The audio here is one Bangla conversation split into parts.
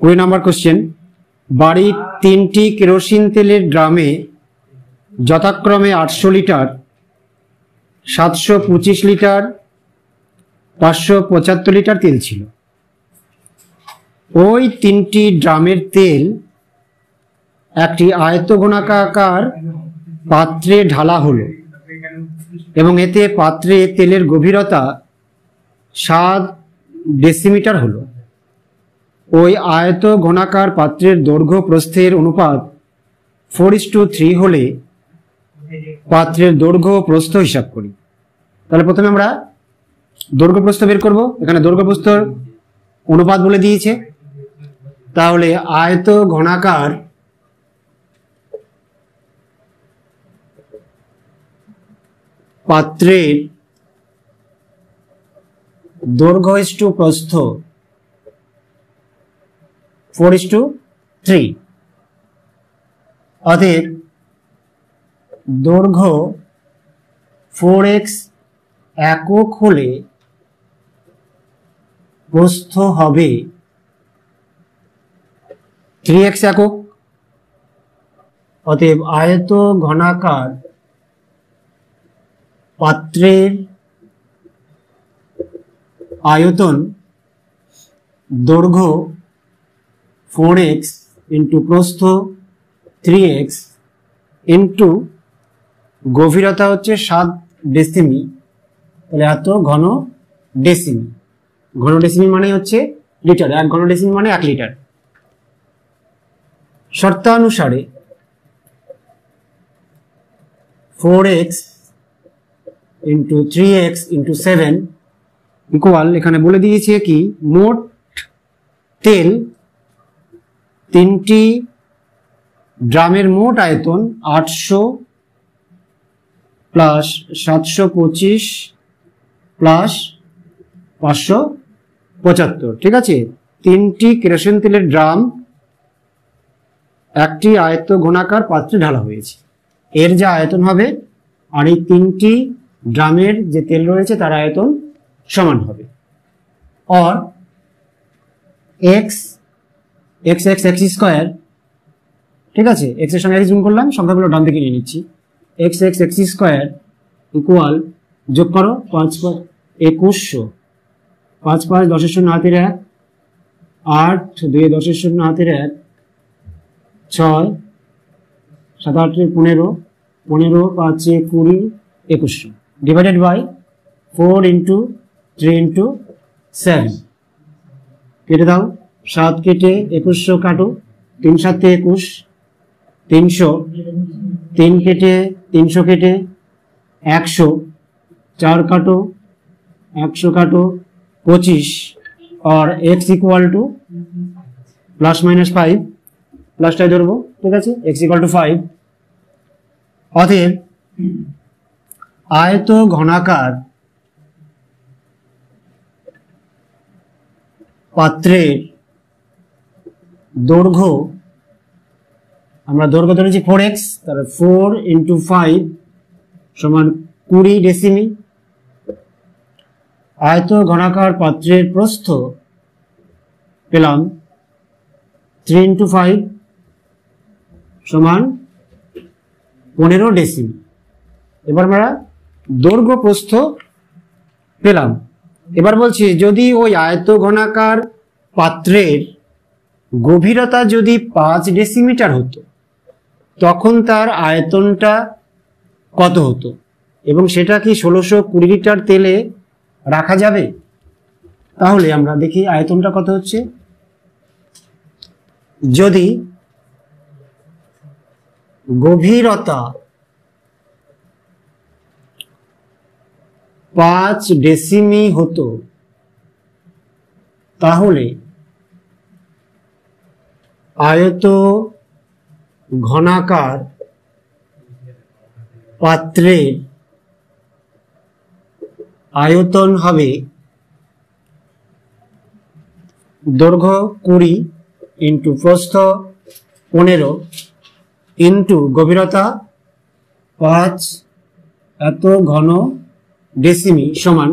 কুড়ি নম্বর কোশ্চেন বাড়ির তিনটি কেরোসিন তেলের ড্রামে যথাক্রমে আটশো লিটার, সাতশো পঁচিশ লিটার, পাঁচশো পঁচাত্তর লিটার তেল ছিল। ওই তিনটি ড্রামের তেল একটি আয়তঘনাকার পাত্রে ঢালা হলো এবং এতে পাত্রে তেলের গভীরতা সাত ডেসিমিটার হলো। ওই আয়ত ঘনাকার পাত্রের দৈর্ঘ্য প্রস্থের অনুপাত ফোর ইস টু থ্রি হলে পাত্রের দৈর্ঘ্য প্রস্থ হিসাব করি। তাহলে প্রথমে আমরা দৈর্ঘ্য প্রস্থ বের করব। এখানে দৈর্ঘ্য প্রস্থর অনুপাত বলে দিয়েছে। তাহলে আয়ত ঘনাকার পাত্রের দৈর্ঘ্য ইস টু প্রস্থ ফোর ইস টু থ্রি। অতএব দৈর্ঘ্য ফোর এক্স একক হলে প্রস্থ হবে থ্রি এক্স একক। অতএব আয়ত ঘনাকার পাত্রের আয়তন দৈর্ঘ্য ফোর এক্স ইন্টু প্রস্থ থ্রি এক্স ইন্টু গভীরতা হচ্ছে সাত ডেসিমি তাহলে এত ঘন ডেসিমি ঘন ডেসিমি মানে হচ্ছে লিটার এক ঘন ডেসিমি মানে এক litre শর্তানুসারে four X into three X into seven equal এখানে বলে দিয়েছে কি, মোট তেল তিনটি ড্রামের মোট আয়তন আটশো প্লাস সাতশো পঁচিশ প্লাস পাঁচশো পঁচাত্তর, ঠিক আছে? তিনটি কেরোসিন তেলের ড্রাম, একটি আয়ত ঘনাকার পাত্রে ঢালা হয়েছে। এর যে আয়তন হবে, আর এই তিনটি ড্রামের যে তেল রয়েছে, তার আয়তন সমান হবে। Or X X X X square ঠিক আছে? এক্সের সঙ্গে এক্স গুণ করলাম, সংখ্যাগুলো ডান দিকে নিয়ে নিচ্ছি। X X X square equal যোগ করো, পাঁচ পাঁচ একুশশো। পাঁচ পাঁচ দশের শূন্য হাতের এক, আট দুই দশের শূন্য হাতের এক, ছয়, সাত আটে পনেরো পনেরো পাঁচে কুড়ি একুশশো। Divided by four into three into seven কেটে দাও। সাত কেটে একুশশো কাটো তিন সাতে একুশ, তিনশো, তিন কেটে তিনশো কেটে একশো, চার কাটো, একশো কাটো, পঁচিশ। আর X equal to plus minus five প্লাসটাই ধরবো, ঠিক আছে? এক্স ইকুয়াল টু ফাইভ অতএব আয়ত ঘনাকার পাত্রের দৈর্ঘ্য, আমরা দৈর্ঘ্য ধরেছি ফোর এক্স তাহলে ফোর ইন্টু ফাইভ সমান কুড়ি ডেসিমি। আয়ত ঘনাকার পাত্রের প্রস্থ পেলাম থ্রি ইন্টু ফাইভ সমান পনেরো ডেসিমি। এবার আমরা দৈর্ঘ্য প্রস্থ পেলাম। এবার বলছি, যদি ওই আয়ত ঘনাকার পাত্রের গভীরতা যদি পাঁচ ডেসিমিটার হতো, তখন তার আয়তনটা কত হতো? এবং সেটা কি ষোলোশো কুড়ি লিটার তেলে রাখা যাবে? তাহলে আমরা দেখি আয়তনটা কত হচ্ছে। যদি গভীরতা পাঁচ ডেসিমি হতো, তাহলে আয়ত ঘনাকার পাত্রের আয়তন হবে দৈর্ঘ্য কুড়ি ইন্টু প্রস্থ পনেরো ইন্টু গভীরতা পাঁচ এত ঘন ডেসিমি সমান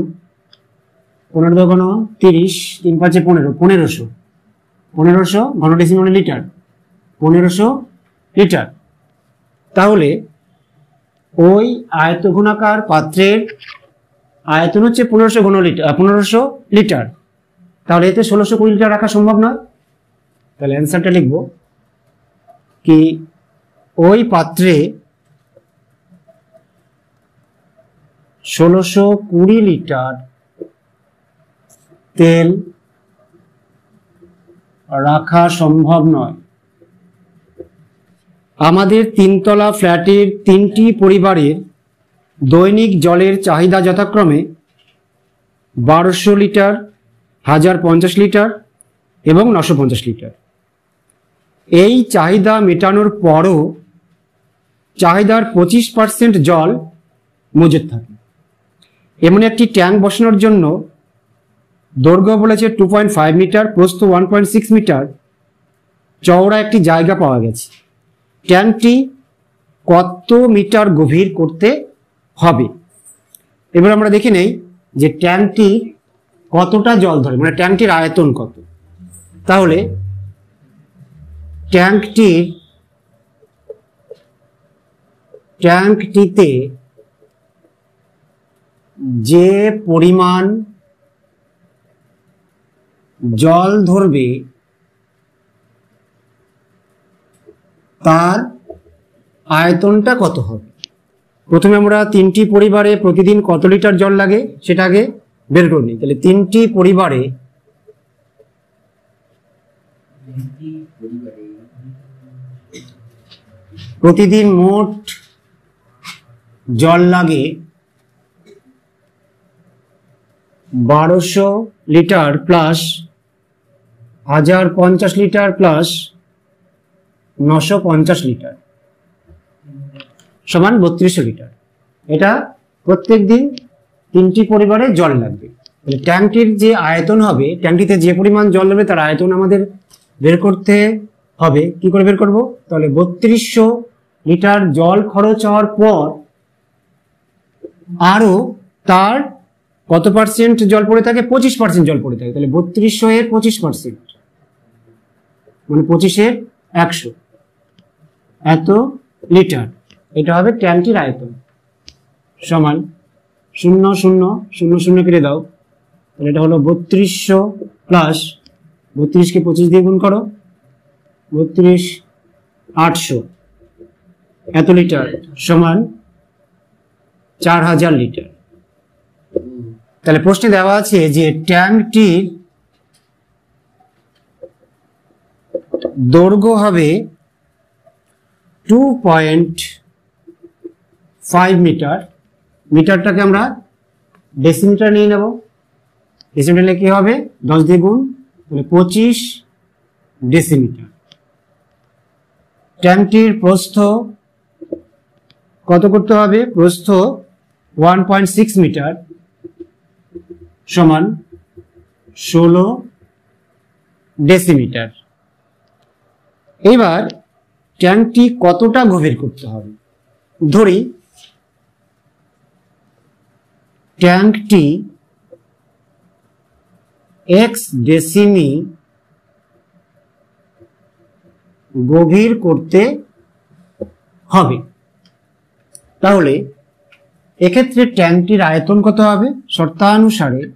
পনেরো ঘন তিরিশ তিন পাঁচে পনেরো, পনেরোশো। পনেরোশো ঘনডেসিমি মানে লিটার। পনেরোশো লিটার। তাহলে ওই আয়তঘনাকার পাত্রের আয়তন হচ্ছে পনেরোশো ঘন লিটার পনেরোশো লিটার। তাহলে এতে ষোলোশো কুড়ি লিটার রাখা সম্ভব নয়। তাহলে অ্যান্সারটা লিখব কি ওই পাত্রে ষোলোশো কুড়ি লিটার তেল রাখা সম্ভব নয়। আমাদের তিনতলা ফ্ল্যাটের তিনটি পরিবারের দৈনিক জলের চাহিদা যথাক্রমে বারোশো লিটার, হাজার পঞ্চাশ লিটার এবং নশো পঞ্চাশ লিটার। এই চাহিদা মেটানোর পরও চাহিদার পঁচিশ পার্সেন্ট জল মজুদ থাকে। এমন একটি ট্যাঙ্ক বসানোর জন্য দৈর্ঘ্য বলেছে টু পয়েন্ট ফাইভ মিটার, প্রস্থ ওয়ান পয়েন্ট সিক্স মিটার। চওড়া একটি জায়গা পাওয়া গেছে। ট্যাঙ্কটি কত মিটার গভীর করতে হবে? এবার আমরা দেখে নেই যে ট্যাঙ্কটি কতটা জল ধরে মানে ট্যাঙ্কটির আয়তন কত। তাহলে ট্যাঙ্কটির, ট্যাঙ্কটিতে যে পরিমাণ জল ধরবে, তার আয়তনটা কত হবে? প্রথমে আমরা তিনটি পরিবারে প্রতিদিন কত লিটার জল লাগে সেটা আগে বের করে নিই। তাহলে তিনটি পরিবারে প্রতিদিন মোট জল লাগে বারোশো লিটার প্লাস হাজার পঞ্চাশ লিটার প্লাস নশো পঞ্চাশ লিটার। সমান বত্রিশশো লিটার। এটা প্রত্যেক দিন তিনটি পরিবারে জল লাগবে। তাহলে ট্যাঙ্কটির যে আয়তন হবে, ট্যাঙ্কটিতে যে পরিমাণ জল লাগবে, তার আয়তন আমাদের বের করতে হবে। কি করে বের করব? তাহলে বত্রিশশো লিটার জল খরচ হওয়ার পর আরও তার কত পার্সেন্ট জল পড়ে থাকে? পঁচিশ পার্সেন্ট জল পড়ে থাকে। তাহলে বত্রিশশো এর পঁচিশ পার্সেন্ট মানে পঁচিশের একশো। এত লিটার। এটা হবে ট্যাঙ্কটির আয়তন। সমান শূন্য শূন্য শূন্য শূন্য কেটে দাও। তাহলে এটা হলো বত্রিশশো প্লাস বত্রিশকে পঁচিশ দিয়ে গুণ করো। বত্রিশ আটশো। এত লিটার সমান চার হাজার লিটার। তাহলে প্রশ্নে দেওয়া আছে যে ট্যাঙ্কটির দৈর্ঘ্য হবে টু পয়েন্ট ফাইভ মিটার মিটারটাকে আমরা ডেসিমিটার নিয়ে নেব। ডেসিমিটার কি হবে? দশ দিয়ে গুণ তাহলে পঁচিশ ডেসিমিটার ট্যাঙ্কটির প্রস্থ কত করতে হবে? প্রস্থ ওয়ান পয়েন্ট সিক্স মিটার সমান ষোলো ডেসিমিটার এবার ট্যাঙ্কটি কতটা গভীর করতে হবে? ধরি, ট্যাঙ্কটি এক্স ডেসিমি গভীর করতে হবে। তাহলে এক্ষেত্রে ট্যাঙ্কটির আয়তন কত হবে? শর্তানুসারে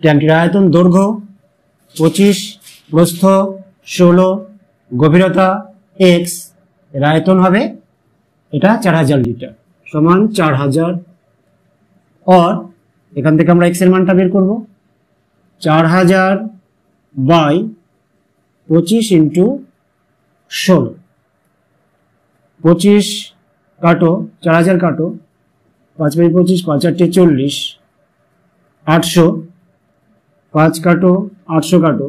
ট্যাঙ্কটির আয়তন দৈর্ঘ্য পঁচিশ প্রস্থ ষোলো, গভীরতা এক্সের আয়তন হবে এটা চার হাজার লিটার সমান চার হাজার। অর এখান থেকে আমরা এক্সের মানটা বের করব। চার হাজার বাই পঁচিশ ইন্টু ষোলো। পঁচিশ কাটো, চার হাজার কাটো, পাঁচ বাই পঁচিশ, পাঁচ আটটে চল্লিশ। আটশো, পাঁচ কাটো, আটশো কাটো।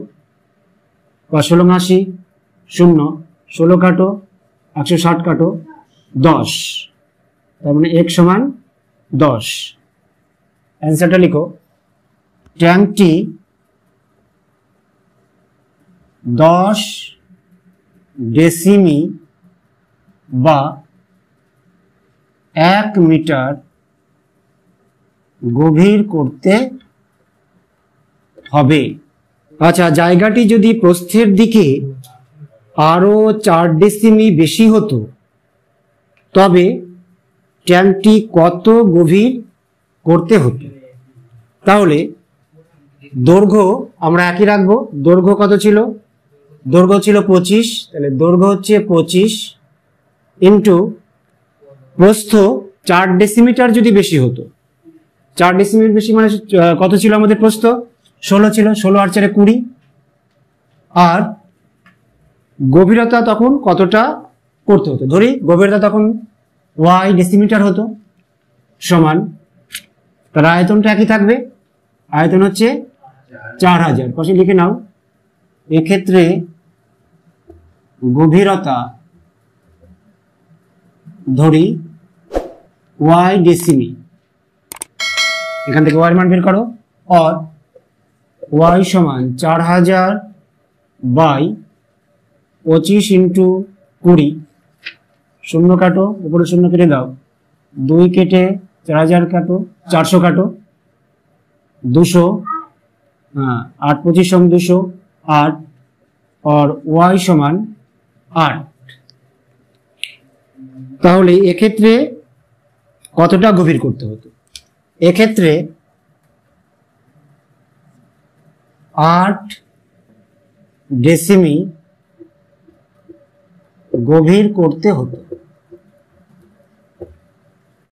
পাঁচ ষোলো আশি শূন্য, ষোলো কাটো, একশো ষাট কাটো, দশ। তার মানে এক সমান দশ। অ্যান্সারটা লিখো। ট্যাঙ্কটি দশ ডেসিমি বা এক মিটার গভীর করতে হবে। আচ্ছা জায়গাটি যদি প্রস্থের দিকে আরও চার ডেসিমি বেশি হতো, তবে ট্যাঙ্কটি কত গভীর করতে হতো? তাহলে দৈর্ঘ্য আমরা একই রাখব। দৈর্ঘ্য কত ছিল? দৈর্ঘ্য ছিল পঁচিশ। তাহলে দৈর্ঘ্য হচ্ছে পঁচিশ ইন্টু প্রস্থ চার ডেসিমিটার যদি বেশি হতো, চার ডেসিমিটার বেশি মানে কত ছিল আমাদের প্রস্থ? ষোলো ছিল, ষোলো আর চারে কুড়ি। আর গভীরতা তখন কতটা করতে হতো? ধরি গভীরতা তখন ওয়াই ডেসিমিটার হতো সমান, তার আয়তনটা একই থাকবে, আয়তন হচ্ছে চার হাজার। পাশে লিখে নাও, এক্ষেত্রে গভীরতা ধরি ওয়াই ডেসিমি এখান থেকে ওয়াই মান বের করো অর ওয়াই সমান চার হাজার বাই পঁচিশ ইন্টু কুড়ি। শূন্য কাটো, উপরে শূন্য কেটে দাও। দুই কেটে চার হাজার কাটো, চারশো কাটো। দুশো হ্যাঁ আট পঁচিশ সম দুশো, আট, আর ওয়াই সমান আট। তাহলে এক্ষেত্রে কতটা গভীর করতে হতো? এক্ষেত্রে আট ডেসিমি গভীর করতে হতো।